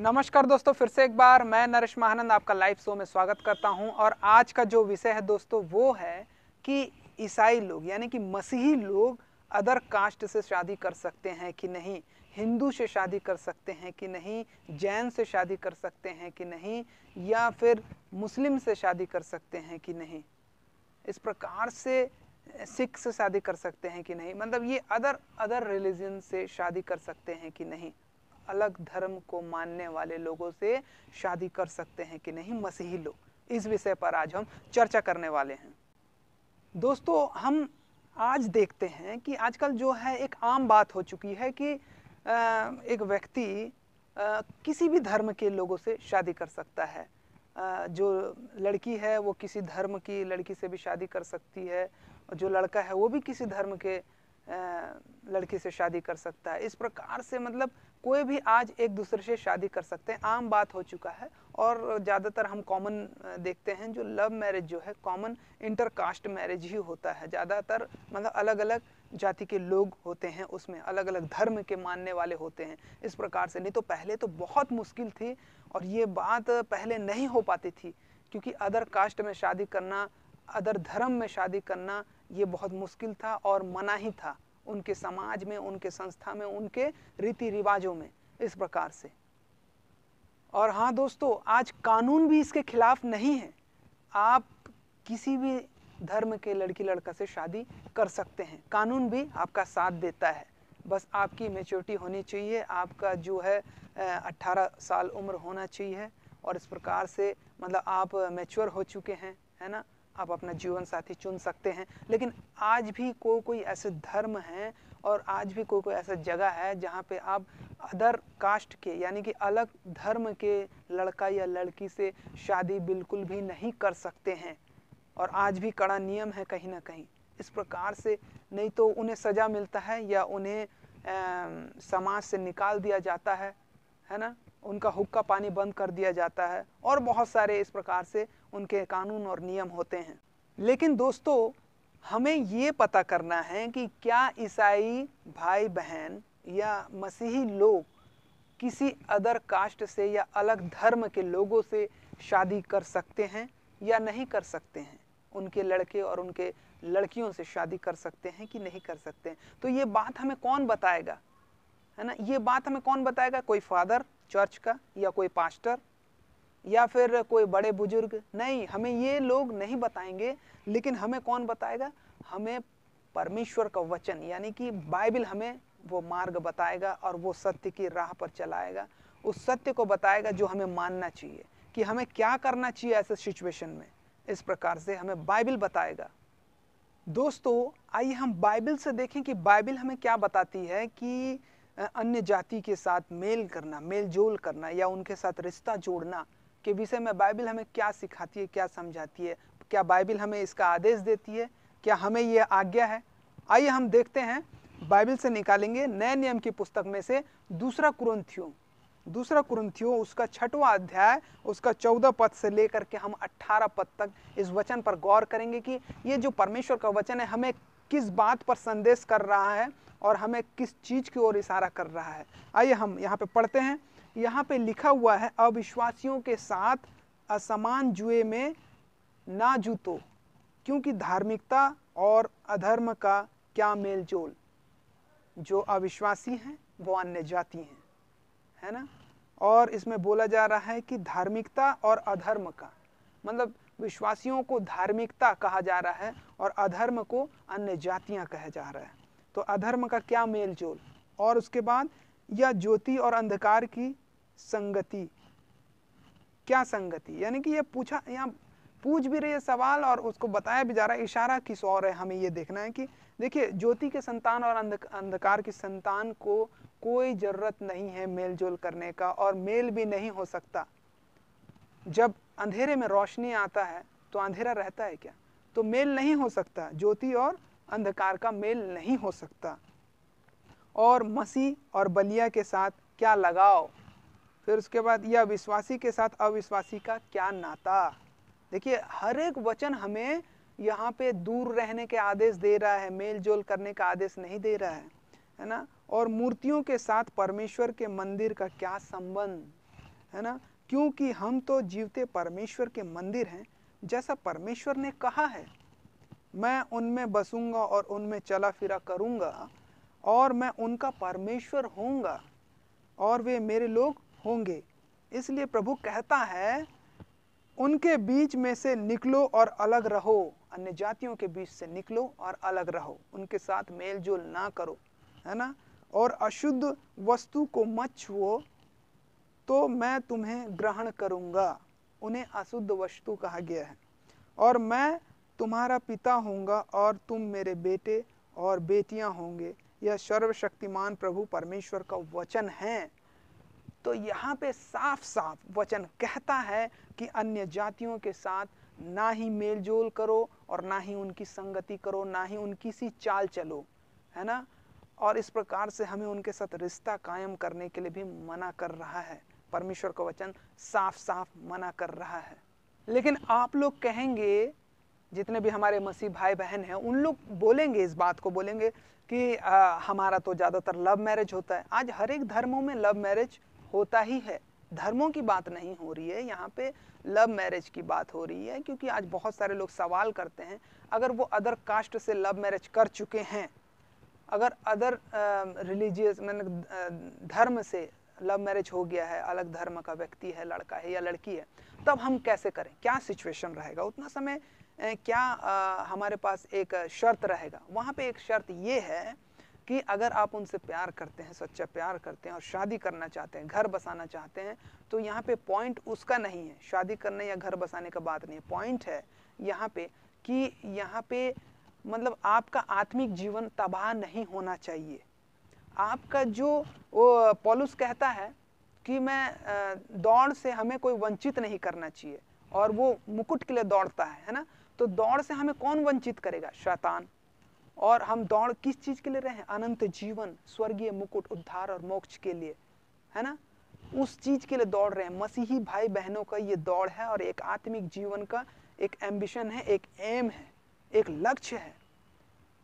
नमस्कार दोस्तों, फिर से एक बार मैं नरेश महानंद आपका लाइव शो में स्वागत करता हूँ और आज का जो विषय है दोस्तों, वो है कि ईसाई लोग, यानी कि मसीही लोग अदर कास्ट से शादी कर सकते हैं कि नहीं? हिंदू से शादी कर सकते हैं कि नहीं? जैन से शादी कर सकते हैं कि नहीं? या फिर मुस्लिम से शादी कर सकते हैं कि नहीं? इस प्रकार से सिख से शादी कर सकते हैं कि नहीं? मतलब ये अदर अदर रिलीजन से शादी कर सकते हैं कि नहीं? अलग धर्म को मानने वाले लोगों से शादी कर सकते हैं कि नहीं, मसीही लोग। इस विषय पर आज हम चर्चा करने वाले हैं। दोस्तों, हम आज देखते हैं कि आजकल जो है, एक आम बात हो चुकी है कि एक व्यक्ति किसी भी धर्म के लोगों से शादी कर सकता है। जो लड़की है, वो किसी धर्म की लड़की से भी शादी कर सकती है जो लड़का है, वो भी किसी धर्म के लड़की से शादी कर सकता है। इस प्रकार से मतलब कोई भी आज एक दूसरे से शादी कर सकते हैं। आम बात हो चुका है और ज़्यादातर हम कॉमन देखते हैं जो लव मैरिज जो है कॉमन इंटरकास्ट मैरिज ही होता है। ज़्यादातर मतलब अलग अलग जाति के लोग होते हैं, उसमें अलग अलग धर्म के मानने वाले होते हैं। इस प्रकार से नहीं तो पहले तो बहुत मुश्किल थी और ये बात पहले नहीं हो पाती थी, क्योंकि अदर कास्ट में शादी करना अदर धर्म में शादी करना ये बहुत मुश्किल था और मना ही था उनके समाज में, उनके संस्था में, उनके रीति रिवाजों में, इस प्रकार से। और हाँ दोस्तों, आज कानून भी इसके खिलाफ नहीं है। आप किसी भी धर्म के लड़की लड़का से शादी कर सकते हैं। कानून भी आपका साथ देता है। बस आपकी मेच्योरिटी होनी चाहिए, आपका जो है 18 साल उम्र होना चाहिए और इस प्रकार से मतलब आप मेच्योर हो चुके हैं, है ना? आप अपना जीवन साथी चुन सकते हैं। लेकिन आज भी कोई कोई ऐसे धर्म हैं और आज भी कोई कोई ऐसा जगह है जहाँ पे आप अदर कास्ट के, यानी कि अलग धर्म के लड़का या लड़की से शादी बिल्कुल भी नहीं कर सकते हैं। और आज भी कड़ा नियम है कहीं ना कहीं। इस प्रकार से नहीं तो उन्हें सज़ा मिलता है या उन्हें समाज से निकाल दिया जाता है है ना? उनका हुक्का पानी बंद कर दिया जाता है और बहुत सारे इस प्रकार से उनके कानून और नियम होते हैं। लेकिन दोस्तों, हमें ये पता करना है कि क्या ईसाई भाई बहन या मसीही लोग किसी अदर कास्ट से या अलग धर्म के लोगों से शादी कर सकते हैं या नहीं कर सकते हैं? उनके लड़के और उनके लड़कियों से शादी कर सकते हैं कि नहीं कर सकते हैं? तो ये बात हमें कौन बताएगा? है ना? ये बात हमें कौन बताएगा? कोई फादर चर्च का या कोई पास्टर? या फिर कोई बड़े बुज़ुर्ग? नहीं, हमें ये लोग नहीं बताएँगे, लेकिन हमें कौन बताएगा? हमें परमेश्वर का वचन, यानी कि बाइबल हमें वो मार्ग बताएगा और वो सत्य की राह पर चलाएगा। उस सत्य को बताएगा जो हमें मानना चाहिए, कि हमें क्या करना चाहिए ऐसे सिचुएशन में। इस प्रकार से हमें बाइबल बताएगा। दोस्तों, आइए हम बाइबल से देखें कि बाइबल हमें क्या बताती है कि अन्य जाति के साथ मेल करना मेल जोल करना या उनके साथ रिश्ता जोड़ना। के विषय में बाइबिल हमें क्या सिखाती है, क्या समझाती है, क्या बाइबिल हमें इसका आदेश देती है, क्या हमें यह आज्ञा है? आइए हम देखते हैं, बाइबल से निकालेंगे नए नियम की पुस्तक में से दूसरा कुरंथियो। दूसरा कुरंथियो, उसका छठवां अध्याय, उसका चौदह पद से लेकर के हम अट्ठारह पद तक इस वचन पर गौर करेंगे कि ये जो परमेश्वर का वचन है, हमें किस बात पर संदेश कर रहा है और हमें किस चीज़ की ओर इशारा कर रहा है। आइए हम यहाँ पे पढ़ते हैं। यहाँ पे लिखा हुआ है, अविश्वासियों के साथ असमान जुए में ना जूतो, क्योंकि धार्मिकता और अधर्म का क्या मेल जोल जो अविश्वासी हैं, वो अन्य जाति हैं, है ना? और इसमें बोला जा रहा है कि धार्मिकता और अधर्म का मतलब विश्वासियों को धार्मिकता कहा जा रहा है और अधर्म को अन्य जातियाँ कहा जा रहा है। तो अधर्म का क्या मेल जोल और उसके बाद यह ज्योति और अंधकार की संगति। क्या संगति? यानी कि ये पूछा, यहाँ पूछ भी रही है सवाल और उसको बताया भी जा रहा है, इशारा किस और है, हमें ये देखना है कि देखिए, ज्योति के संतान और अंधकार की संतान को कोई ज़रूरत नहीं है मेल जोल करने का और मेल भी नहीं हो सकता। जब अंधेरे में रोशनी आता है तो अंधेरा रहता है क्या? तो मेल नहीं हो सकता। ज्योति और अंधकार का मेल नहीं हो सकता। और मसीह और बलिया के साथ क्या लगाव? फिर उसके बाद यह विश्वासी के साथ अविश्वासी का क्या नाता? देखिए, हर एक वचन हमें यहाँ पे दूर रहने के आदेश दे रहा है मेल जोल करने का आदेश नहीं दे रहा है है ना? और मूर्तियों के साथ परमेश्वर के मंदिर का क्या संबंध, है ना? क्योंकि हम तो जीवते परमेश्वर के मंदिर हैं, जैसा परमेश्वर ने कहा है। मैं उनमें बसूँगा और उनमें चला फिरा करूँगा और मैं उनका परमेश्वर होऊँगा और वे मेरे लोग होंगे। इसलिए प्रभु कहता है, उनके बीच में से निकलो और अलग रहो। अन्य जातियों के बीच से निकलो और अलग रहो। उनके साथ मेल जोल ना करो, है ना? और अशुद्ध वस्तु को मत छुओ तो मैं तुम्हें ग्रहण करूँगा। उन्हें अशुद्ध वस्तु कहा गया है। और मैं तुम्हारा पिता होऊँगा और तुम मेरे बेटे और बेटियाँ होंगे। यह सर्वशक्तिमान प्रभु परमेश्वर का वचन है। तो यहाँ पे साफ़ साफ़ वचन कहता है कि अन्य जातियों के साथ ना ही मेलजोल करो और ना ही उनकी संगति करो ना ही उनकी सी चाल चलो है ना? और इस प्रकार से हमें उनके साथ रिश्ता कायम करने के लिए भी मना कर रहा है। परमेश्वर का वचन साफ़ साफ़ मना कर रहा है। लेकिन आप लोग कहेंगे जितने भी हमारे मसीह भाई बहन हैं उन लोग बोलेंगे इस बात को बोलेंगे कि आ, हमारा तो ज़्यादातर लव मैरिज होता है। आज हर एक धर्मों में लव मैरिज होता ही है। धर्मों की बात नहीं हो रही है। यहाँ पे लव मैरिज की बात हो रही है क्योंकि आज बहुत सारे लोग सवाल करते हैं अगर वो अदर कास्ट से लव मैरिज कर चुके हैं अगर अदर रिलीजियस मैंने धर्म से लव मैरिज हो गया है अलग धर्म का व्यक्ति है लड़का है या लड़की है तब हम कैसे करें? क्या सिचुएशन रहेगा? उतना समय क्या आ, हमारे पास एक शर्त रहेगा? वहाँ पे एक शर्त ये है कि अगर आप उनसे प्यार करते हैं, सच्चा प्यार करते हैं और शादी करना चाहते हैं, घर बसाना चाहते हैं तो यहाँ पे पॉइंट उसका नहीं है। शादी करने या घर बसाने का बात नहीं है। पॉइंट है यहाँ पे कि यहाँ पे मतलब आपका आत्मिक जीवन तबाह नहीं होना चाहिए। आपका जो वो, पॉलुस कहता है कि मैं दौड़ से हमें कोई वंचित नहीं करना चाहिए और वो मुकुट के लिए दौड़ता है है ना? तो दौड़ से हमें कौन वंचित करेगा? शैतान। और हम दौड़ किस चीज़ के लिए रहे हैं? अनंत जीवन, स्वर्गीय मुकुट उद्धार और मोक्ष के लिए, है ना? उस चीज़ के लिए दौड़ रहे हैं। मसीही भाई बहनों का ये दौड़ है और एक आत्मिक जीवन का एक एम्बिशन है, एक एम है, एक लक्ष्य है।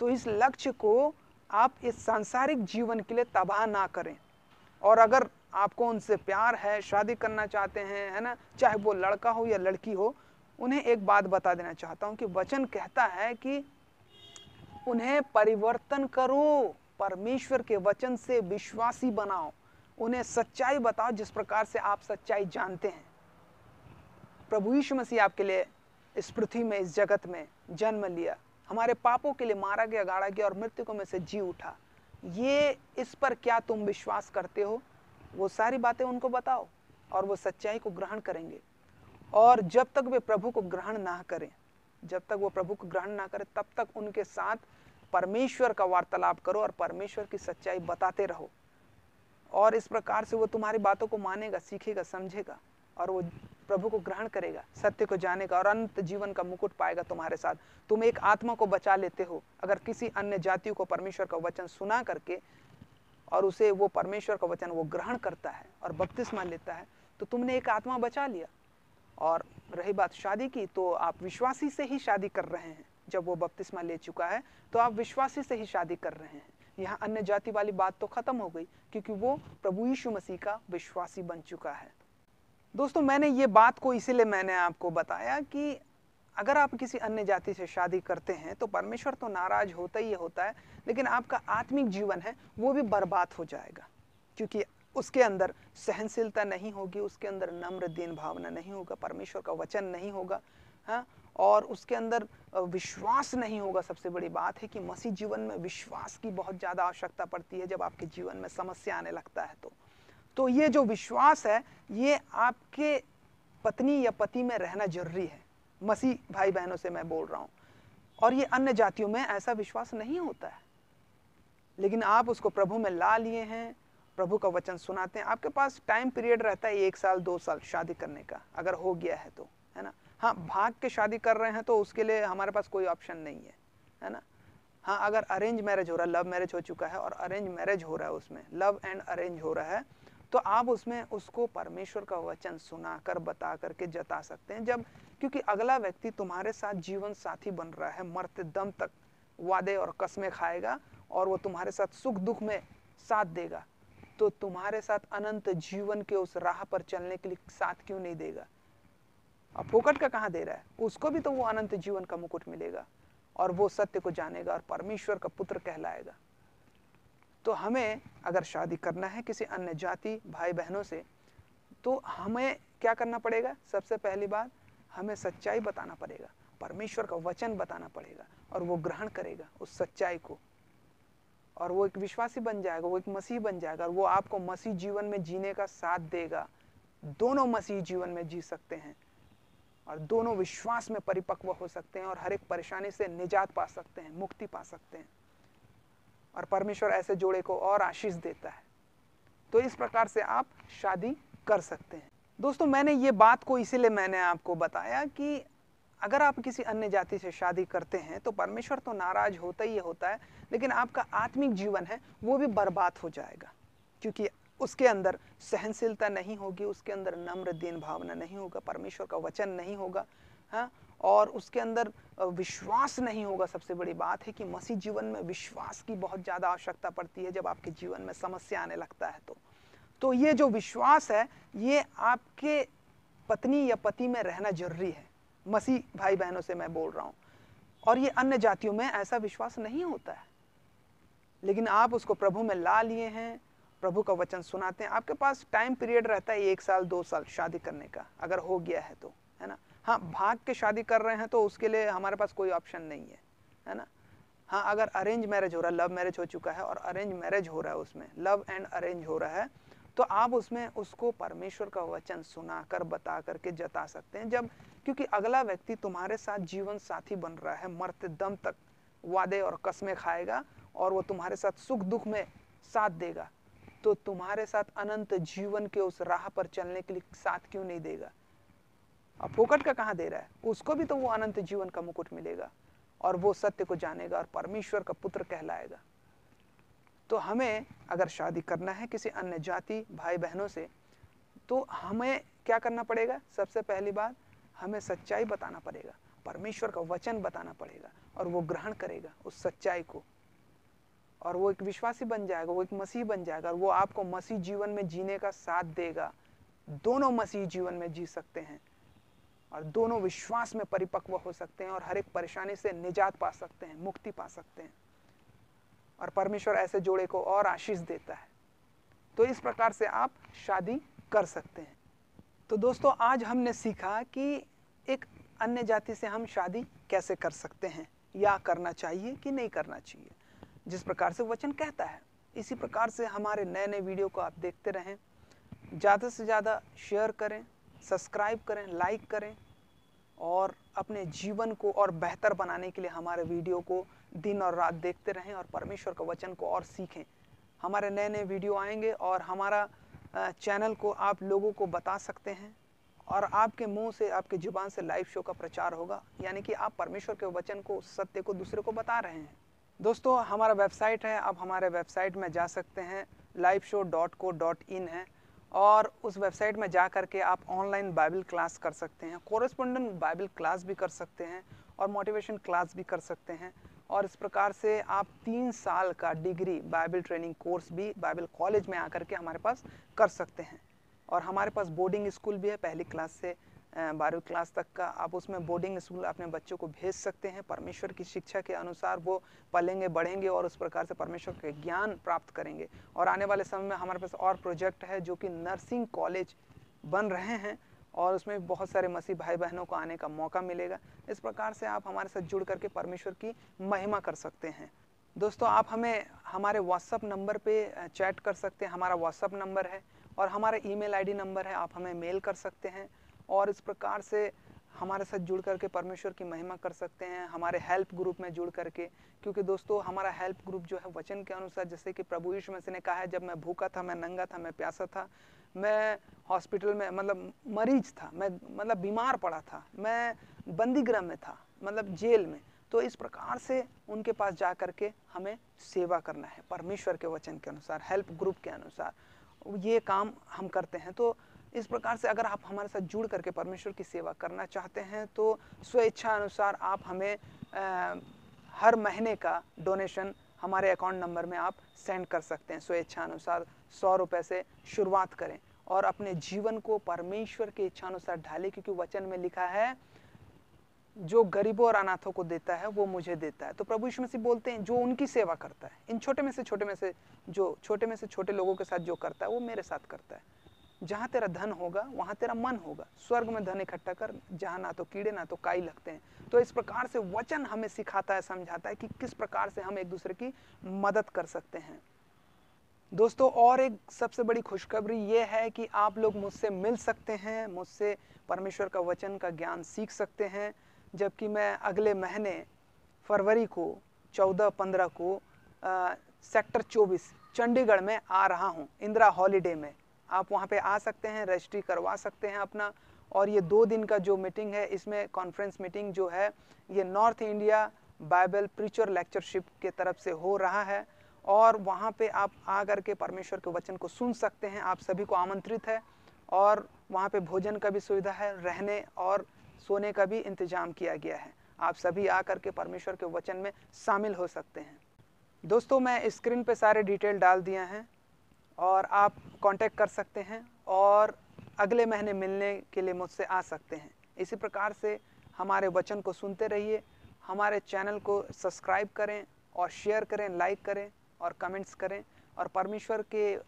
तो इस लक्ष्य को आप इस सांसारिक जीवन के लिए तबाह ना करें। और अगर आपको उनसे प्यार है, शादी करना चाहते हैं, है ना? चाहे वो लड़का हो या लड़की हो, उन्हें एक बात बता देना चाहता हूँ कि वचन कहता है कि उन्हें परिवर्तन करो, परमेश्वर के वचन से विश्वासी बनाओ। उन्हें सच्चाई बताओ, जिस प्रकार से आप सच्चाई जानते हैं। प्रभु यीशु मसीह आपके लिए इस पृथ्वी में, इस जगत में जन्म लिया। हमारे पापों के लिए मारा गया गाड़ा गया और मृत्यु में से जी उठा। ये इस पर क्या तुम विश्वास करते हो? वो सारी बातें उनको बताओ और वो सच्चाई को ग्रहण करेंगे। और जब तक वे प्रभु को ग्रहण ना करें, जब तक वो प्रभु को ग्रहण ना करें, तब तक उनके साथ परमेश्वर का वार्तालाप करो और परमेश्वर की सच्चाई बताते रहो। और इस प्रकार से वो तुम्हारी बातों को मानेगा, सीखेगा, समझेगा और वो प्रभु को ग्रहण करेगा, सत्य को जानेगा और अंत जीवन का मुकुट पाएगा तुम्हारे साथ। तुम एक आत्मा को बचा लेते हो। अगर किसी अन्य जातियों को परमेश्वर का वचन सुना करके और उसे वो परमेश्वर का वचन वो ग्रहण करता है और बपतिस्मा लेता है तो तुमने एक आत्मा बचा लिया। और रही बात शादी की तो आप विश्वासी से ही शादी कर रहे हैं। जब वो बपतिस्मा ले चुका है तो आप विश्वासी से ही शादी कर रहे हैं। यहाँ अन्य जाति वाली बात तो खत्म हो गई, क्योंकि वो प्रभु यीशु मसीह का विश्वासी बन चुका है। दोस्तों, मैंने ये बात को इसीलिए मैंने आपको बताया कि अगर आप किसी अन्य जाति से शादी करते हैं तो परमेश्वर तो नाराज़ होता ही होता है, लेकिन आपका आत्मिक जीवन है, वो भी बर्बाद हो जाएगा। क्योंकि उसके अंदर सहनशीलता नहीं होगी, उसके अंदर नम्र दीन भावना नहीं होगा, परमेश्वर का वचन नहीं होगा हाँ? और उसके अंदर विश्वास नहीं होगा। सबसे बड़ी बात है कि मसीह जीवन में विश्वास की बहुत ज़्यादा आवश्यकता पड़ती है जब आपके जीवन में समस्या आने लगता है तो। तो ये जो विश्वास है, ये आपके पत्नी या पति में रहना ज़रूरी है। मसीह भाई बहनों से मैं बोल रहा हूँ। और ये अन्य जातियों में ऐसा विश्वास नहीं होता है। लेकिन आप उसको प्रभु में ला लिए हैं, प्रभु का वचन सुनाते हैं। आपके पास टाइम पीरियड रहता है, एक साल, दो साल शादी करने का, अगर हो गया है तो है ना? हाँ भाग के शादी कर रहे हैं तो उसके लिए हमारे पास कोई ऑप्शन नहीं है है ना? हाँ अगर अरेंज मैरिज हो रहा है लव मैरिज हो चुका है और अरेंज मैरिज हो रहा है उसमें लव एंड अरेंज हो रहा है तो आप उसमें उसको परमेश्वर का वचन सुना कर बता करके जता सकते हैं। जब, क्योंकि अगला व्यक्ति तुम्हारे साथ जीवन साथी बन रहा है, मरते दम तक वादे और कस्में खाएगा और वो तुम्हारे साथ सुख दुख में साथ देगा तो तुम्हारे साथ अनंत जीवन के उस राह पर चलने के लिए साथ क्यों नहीं देगा? अब फोकट का कहाँ दे रहा है? उसको भी तो वो अनंत जीवन का मुकुट मिलेगा और वो सत्य को जानेगा और परमेश्वर का पुत्र कहलाएगा। तो हमें अगर शादी करना है किसी अन्य जाति भाई बहनों से तो हमें क्या करना पड़ेगा? सबसे पहली बात, हमें सच्चाई बताना पड़ेगा, परमेश्वर का वचन बताना पड़ेगा और वो ग्रहण करेगा उस सच्चाई को। और वो एक विश्वासी बन जाएगा, वो एक मसीह बन जाएगा और वो आपको मसीह जीवन में जीने का साथ देगा। दोनों मसीह जीवन में जी सकते हैं। और दोनों विश्वास में परिपक्व हो सकते हैं और हर एक परेशानी से निजात पा सकते हैं, मुक्ति पा सकते हैं। और परमेश्वर ऐसे जोड़े को और आशीष देता है। तो इस प्रकार से आप शादी कर सकते हैं। दोस्तों, मैंने ये बात को इसीलिए मैंने आपको बताया कि अगर आप किसी अन्य जाति से शादी करते हैं तो परमेश्वर तो नाराज़ होता ही होता है, लेकिन आपका आत्मिक जीवन है, वो भी बर्बाद हो जाएगा। क्योंकि उसके अंदर सहनशीलता नहीं होगी, उसके अंदर नम्र दीन भावना नहीं होगा, परमेश्वर का वचन नहीं होगा हाँ? और उसके अंदर विश्वास नहीं होगा। सबसे बड़ी बात है कि मसीह जीवन में विश्वास की बहुत ज़्यादा आवश्यकता पड़ती है जब आपके जीवन में समस्या आने लगता है तो। तो ये जो विश्वास है, ये आपके पत्नी या पति में रहना ज़रूरी है। मसीह भाई बहनों से मैं बोल रहा हूँ। और ये अन्य जातियों में ऐसा विश्वास नहीं होता है। लेकिन आप उसको प्रभु में ला लिए हैं प्रभु का वचन सुनाते हैं। आपके पास टाइम पीरियड रहता है, एक साल, दो साल शादी करने का, अगर हो गया है तो है ना? हाँ भाग के शादी कर रहे हैं तो उसके लिए हमारे पास कोई ऑप्शन नहीं है है ना? हाँ अगर अरेंज मैरिज हो रहा है लव मैरिज हो चुका है और अरेंज मैरिज हो रहा है उसमें लव एंड अरेंज हो रहा है तो आप उसमें उसको परमेश्वर का वचन सुना कर बता करके जता सकते हैं। जब, क्योंकि अगला व्यक्ति तुम्हारे साथ जीवन साथी बन रहा है, मरते, दम तक वादे और कस्में खाएगा और वो तुम्हारे साथ सुख दुख में साथ देगा तो तुम्हारे साथ अनंत जीवन के उस राह पर चलने के लिए साथ क्यों नहीं देगा? अब फोकट का कहाँ दे रहा है? उसको भी तो वो अनंत जीवन का मुकुट मिलेगा और वो सत्य को जानेगा और परमेश्वर का पुत्र कहलाएगा। तो हमें अगर शादी करना है किसी अन्य जाति, भाई बहनों से तो हमें क्या करना पड़ेगा? सबसे पहली बात, हमें सच्चाई बताना पड़ेगा। परमेश्वर का वचन बताना पड़ेगा और वो ग्रहण करेगा उस सच्चाई को। और वो एक विश्वासी बन जाएगा, वो एक मसीह बन जाएगा और वो आपको मसीह जीवन में जीने का साथ देगा। दोनों मसीह जीवन में जी सकते हैं और दोनों विश्वास में परिपक्व हो सकते हैं और हर एक परेशानी से निजात पा सकते हैं, मुक्ति पा सकते हैं। और परमेश्वर ऐसे जोड़े को और आशीष देता है। तो इस प्रकार से आप शादी कर सकते हैं। तो दोस्तों, आज हमने सीखा कि एक अन्य जाति से हम शादी कैसे कर सकते हैं, या करना चाहिए कि नहीं करना चाहिए। जिस प्रकार से वचन कहता है, इसी प्रकार से हमारे नए नए वीडियो को आप देखते रहें। ज़्यादा से ज़्यादा शेयर करें सब्सक्राइब करें लाइक करें और अपने जीवन को और बेहतर बनाने के लिए हमारे वीडियो को दिन और रात देखते रहें और परमेश्वर का वचन को और सीखें। हमारे नए नए वीडियो आएँगे और हमारा चैनल को आप लोगों को बता सकते हैं और आपके मुँह से, आपके ज़ुबान से लाइव शो का प्रचार होगा। यानी कि आप परमेश्वर के वचन को, सत्य को दूसरे को बता रहे हैं। दोस्तों, हमारा वेबसाइट है, आप हमारे वेबसाइट में जा सकते हैं। Live show dot co dot in है। और उस वेबसाइट में जा करके आप ऑनलाइन बाइबल क्लास कर सकते हैं कोरस्पोंडेंट बाइबल क्लास भी कर सकते हैं और मोटिवेशन क्लास भी कर सकते हैं। और इस प्रकार से आप तीन साल का डिग्री बाइबल ट्रेनिंग कोर्स भी बाइबल कॉलेज में आकर के हमारे पास कर सकते हैं। और हमारे पास बोर्डिंग स्कूल भी है, पहली क्लास से बारहवीं क्लास तक का आप उसमें बोर्डिंग स्कूल अपने बच्चों को भेज सकते हैं। परमेश्वर की शिक्षा के अनुसार वो पलेंगे, बढ़ेंगे और उस प्रकार से परमेश्वर के ज्ञान प्राप्त करेंगे। और आने वाले समय में हमारे पास और प्रोजेक्ट है जो कि नर्सिंग कॉलेज बन रहे हैं और उसमें बहुत सारे मसीह भाई बहनों को आने का मौका मिलेगा। इस प्रकार से आप हमारे साथ जुड़ करके परमेश्वर की महिमा कर सकते हैं। दोस्तों, आप हमें हमारे व्हाट्सअप नंबर पे चैट कर सकते हैं। हमारा व्हाट्सअप नंबर है और हमारा ईमेल आईडी नंबर है। आप हमें मेल कर सकते हैं। और इस प्रकार से हमारे साथ जुड़ करके परमेश्वर की महिमा कर सकते हैं, हमारे हेल्प ग्रुप में जुड़ करके। क्योंकि दोस्तों, हमारा हेल्प ग्रुप जो है वचन के अनुसार, जैसे कि प्रभु यीशु मसीह ने कहा है, जब मैं भूखा था, मैं नंगा था, मैं प्यासा था, मैं हॉस्पिटल में मतलब मरीज़ था, मैं मतलब बीमार पड़ा था, मैं बंदीगृह में था मतलब जेल में। तो इस प्रकार से उनके पास जा करके हमें सेवा करना है, परमेश्वर के वचन के अनुसार, हेल्प ग्रुप के अनुसार। ये काम हम करते हैं। तो इस प्रकार से अगर आप हमारे साथ जुड़ करके परमेश्वर की सेवा करना चाहते हैं तो स्वेच्छा अनुसार आप हमें आ, हर महीने का डोनेशन हमारे अकाउंट नंबर में आप सेंड कर सकते हैं। स्वेच्छा अनुसार सौ रुपये से शुरुआत करें और अपने जीवन को परमेश्वर के इच्छानुसार ढालें क्योंकि वचन में लिखा है जो गरीबों और अनाथों को देता है वो मुझे देता है। तो प्रभु यीशु मसीह बोलते हैं जो उनकी सेवा करता है इन छोटे में से छोटे में से जो छोटे में से छोटे लोगों के साथ जो करता है वो मेरे साथ करता है। जहाँ तेरा धन होगा वहाँ तेरा मन होगा। स्वर्ग में धन इकट्ठा कर जहाँ ना तो कीड़े ना तो काई लगते हैं। तो इस प्रकार से वचन हमें सिखाता है समझाता है कि किस प्रकार से हम एक दूसरे की मदद कर सकते हैं। दोस्तों और एक सबसे बड़ी खुशखबरी ये है कि आप लोग मुझसे मिल सकते हैं मुझसे परमेश्वर का वचन का ज्ञान सीख सकते हैं। जबकि मैं अगले महीने फरवरी को 14-15 को आ, सेक्टर 24 चंडीगढ़ में आ रहा हूँ इंदिरा हॉलीडे में। आप वहाँ पे आ सकते हैं रजिस्ट्री करवा सकते हैं अपना। और ये दो दिन का जो मीटिंग है, इसमें कॉन्फ्रेंस मीटिंग जो है, ये north India Bible preacher lectureship के तरफ़ से हो रहा है। और वहाँ पे आप आ कर के परमेश्वर के वचन को सुन सकते हैं, आप सभी को आमंत्रित है। और वहाँ पे भोजन का भी सुविधा है, रहने और सोने का भी इंतज़ाम किया गया है। आप सभी आकर के परमेश्वर के वचन में शामिल हो सकते हैं। दोस्तों, मैं स्क्रीन पे सारे डिटेल डाल दिया हैं। और आप कांटेक्ट कर सकते हैं और अगले महीने मिलने के लिए मुझसे आ सकते हैं। इसी प्रकार से हमारे वचन को सुनते रहिए, हमारे चैनल को सब्सक्राइब करें और शेयर करें लाइक करें और कमेंट्स करें और परमेश्वर के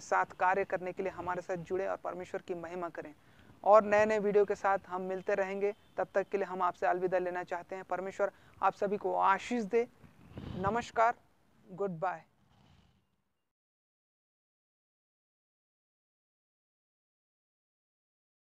साथ कार्य करने के लिए हमारे साथ जुड़े और परमेश्वर की महिमा करें। और नए नए वीडियो के साथ हम मिलते रहेंगे। तब तक के लिए हम आपसे अलविदा लेना चाहते हैं। परमेश्वर आप सभी को आशीष दे। नमस्कार। Good bye